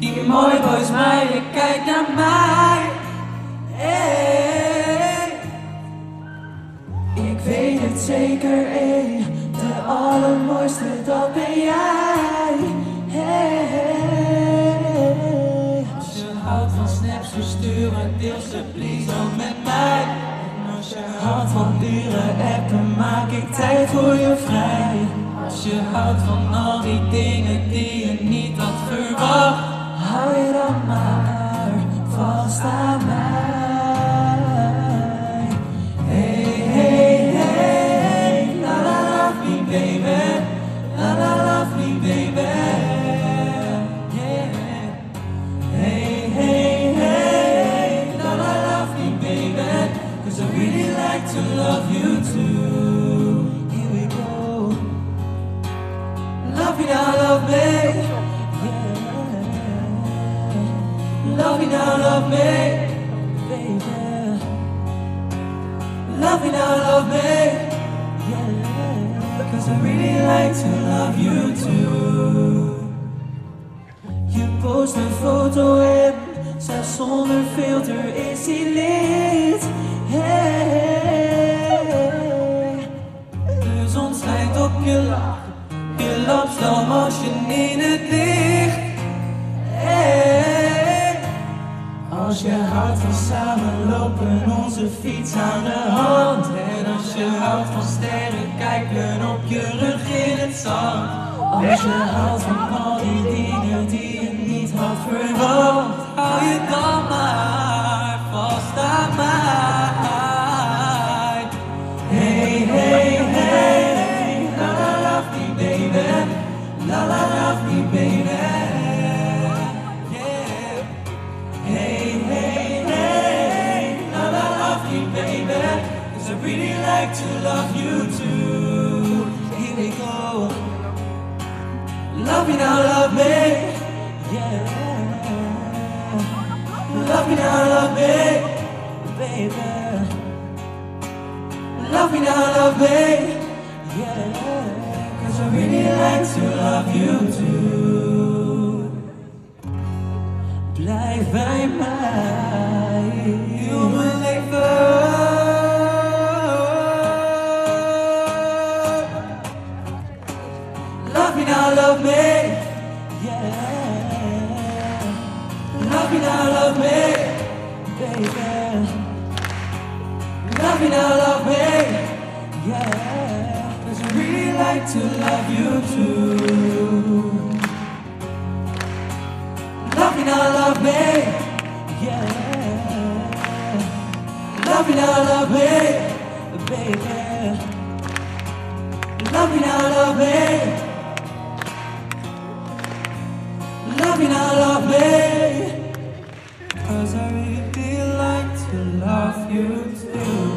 Die mooi boys, je kijkt naar mij. Hey. Ik weet het zeker, hey. de allermooiste, dat ben jij. Hey. Als je houdt van snaps versturen, deel ze please ook met mij. En als je houdt van uren appen, maak ik tijd voor je vrij. Als je houdt van al die dingen die je niet had verwacht, maar vast aan mij. Hey, hey, hey, love me baby, love me baby. Me now, love me, baby. Love me now, love me. Yeah. Cause I really like to love you too. Je post een foto en zelfs zonder filter is die lit. Houdt van samenlopen, onze fiets aan de hand. En als je houdt van sterren kijken op je rug in het zand. Als je houdt van al die dingen die je niet had verwacht, hou je dan maar like to love you too. Here we go. Love me now, love me. Yeah. Love me now, love me, baby. Love me now, love me. Yeah. Cause I really like to love you too. Blijf bij mij. Me now, love me. Baby. Me now, love me. Yeah. Cause I really like to love you too. Me now, love me. Yeah. Me now, love me. Baby. Me now, love me. Me now, love me. you do